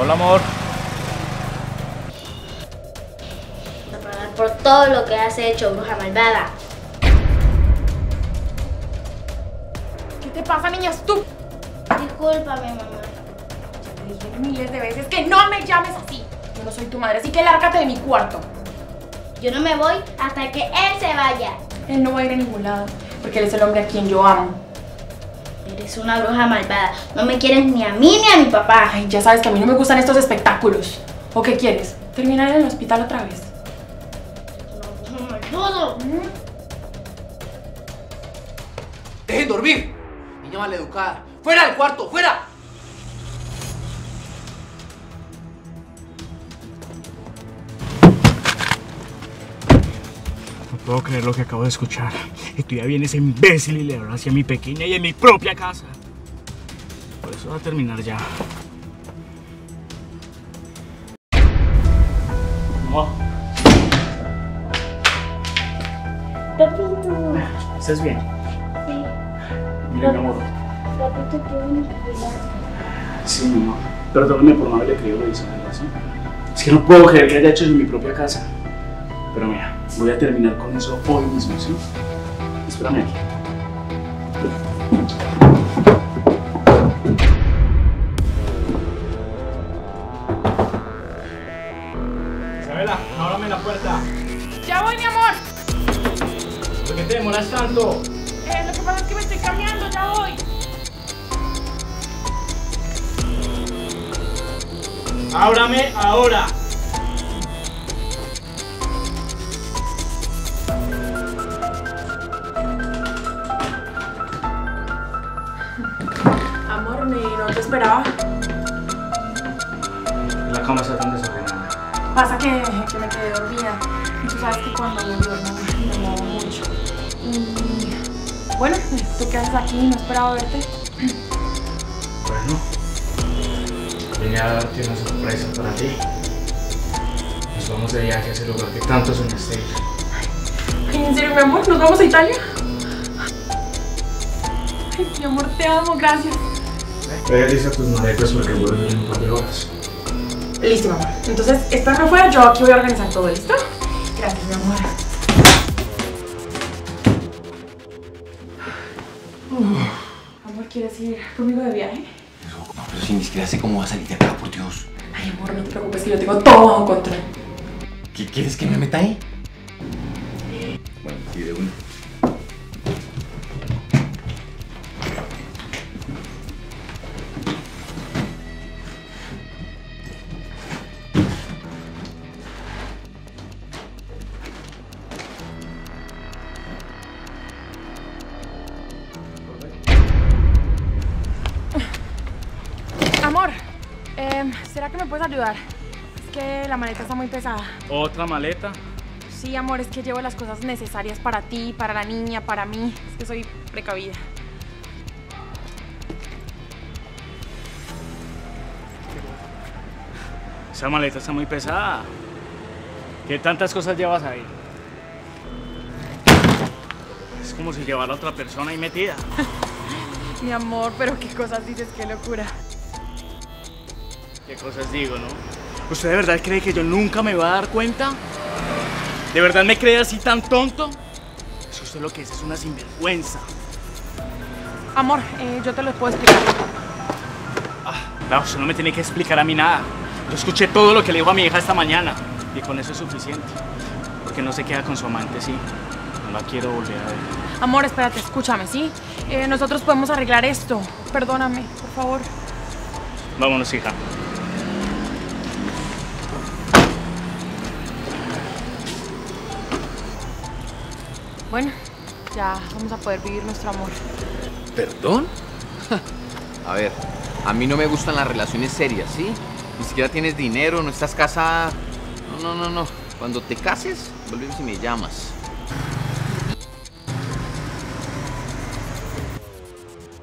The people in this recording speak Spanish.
Hola, amor. A pagar por todo lo que has hecho, bruja malvada. ¿Qué te pasa, niña tú? Discúlpame, mamá. Ya te dije miles de veces que no me llames así. Yo no soy tu madre, así que lárgate de mi cuarto. Yo no me voy hasta que él se vaya. Él no va a ir a ningún lado, porque él es el hombre a quien yo amo. Eres una bruja malvada. No me quieres ni a mí ni a mi papá. Ay, ya sabes que a mí no me gustan estos espectáculos. ¿O qué quieres? ¿Terminar en el hospital otra vez? Una bruja malvada. ¡Dejen dormir! Niña maleducada. ¡Fuera del cuarto! ¡Fuera! Puedo creer lo que acabo de escuchar. Y tú ya vienes imbécil y le hablas hacia mi pequeña y en mi propia casa. Por eso va a terminar ya. No. Papito. ¿Estás bien? Sí. Mira, mi amor. Papito, qué bonito. Sí, mi amor. Perdóname por no haberle creído a Isabela, ¿sí? Es que no puedo creer que haya hecho eso en mi propia casa. Pero mira, voy a terminar con eso hoy mismo, ¿sí? Espérame aquí. Isabela, ábrame la puerta. ¡Ya voy, mi amor! ¿Por qué te demoras tanto? Eh, lo que pasa es que me estoy cambiando, ya voy. ¡Ábrame ahora! Me, no te esperaba. La cama está tan desordenada. Pasa que, que me quedé dormida. Y tú sabes que cuando me duermo me muevo mucho. Y bueno, tú quedas aquí, no esperaba verte. Bueno, vine a darte una sorpresa para ti. Nos vamos de viaje a ese lugar que tanto soñaste ir. Ay, ¿En serio, mi amor? ¿Nos vamos a Italia? Ay, mi amor, te amo, gracias. Ve, dice a tus maletas porque vuelven en un par de horas. Listo, mi amor. Entonces, espérame afuera, yo aquí voy a organizar todo, ¿listo? Gracias, mi amor. Amor, ¿quieres ir conmigo de viaje? No, pero si ni siquiera sé cómo va a salir de acá, por Dios. Ay, amor, no te preocupes, que yo tengo todo bajo control. ¿Qué quieres que me meta ahí? Bueno, sí, de una. Amor, em, ¿será que me puedes ayudar? Es que la maleta está muy pesada. ¿Otra maleta? Sí, amor, es que llevo las cosas necesarias para ti, para la niña, para mí. Es que soy precavida. Esa maleta está muy pesada. ¿Qué tantas cosas llevas ahí? Es como si llevara a otra persona ahí metida. Mi amor, pero qué cosas dices, qué locura. ¿Qué cosas digo, no? ¿Usted de verdad cree que yo nunca me voy a dar cuenta? ¿De verdad me cree así tan tonto? Es que usted lo que es es una sinvergüenza. Amor, eh, yo te lo puedo explicar. No, usted no me tiene que explicar a mí nada. Yo escuché todo lo que le dijo a mi hija esta mañana y con eso es suficiente. Porque no se queda con su amante, sí. No la quiero volver a ver. Amor, espérate, escúchame, ¿sí? Eh, nosotros podemos arreglar esto. Perdóname, por favor. Vámonos, hija. Bueno, ya vamos a poder vivir nuestro amor. ¿Perdón? a ver, a mí no me gustan las relaciones serias, ¿sí? Ni siquiera tienes dinero, no estás casada. No, no, no, no. Cuando te cases, vuelves y me llamas.